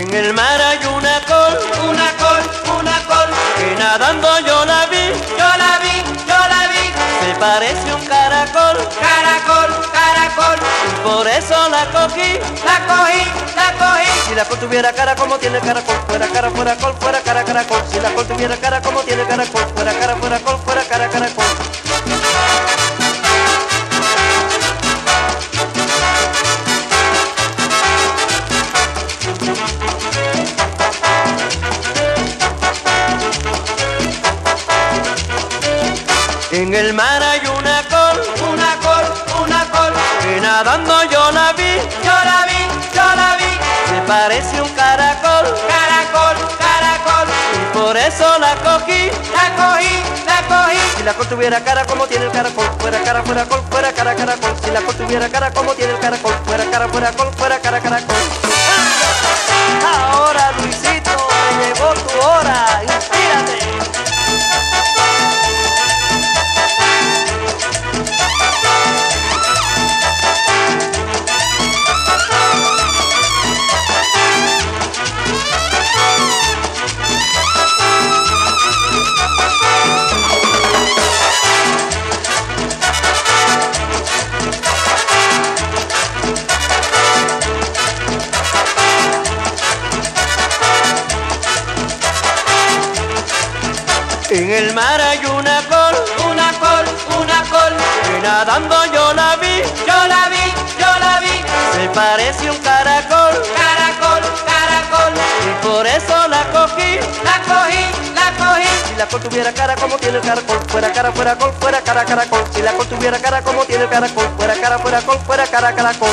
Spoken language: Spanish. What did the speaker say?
el mar hay una col, una col, una col, que nadando yo la vi, yo la vi, yo la vi, se parece un caracol, caracol, caracol, y por eso la cogí, la cogí, la cogí. Si la col tuviera cara como tiene caracol, fuera cara, fuera col, fuera cara, caracol. Si la col tuviera cara como tiene caracol, fuera cara, fuera col, fuera cara, caracol. En el mar hay una col, una col, una col, que nadando yo la vi, yo la vi, yo la vi, se parece un caracol, caracol, caracol, y por eso la cogí. la cogí, la cogí. Si la col tuviera cara como tiene el caracol, fuera cara, fuera col, fuera cara, caracol. Si la col tuviera cara como tiene el caracol, fuera cara, fuera col, fuera cara, caracol. En el mar hay una col, Una col, una col, que nadando yo la vi, yo la vi, yo la vi, se parece un caracol, caracol, caracol, y por eso la cogí. la cogí, la cogí. Si la col tuviera cara como tiene el caracol, fuera cara, fuera col, fuera cara, caracol. Si la col tuviera cara como tiene el caracol, fuera cara, fuera col, fuera cara, caracol.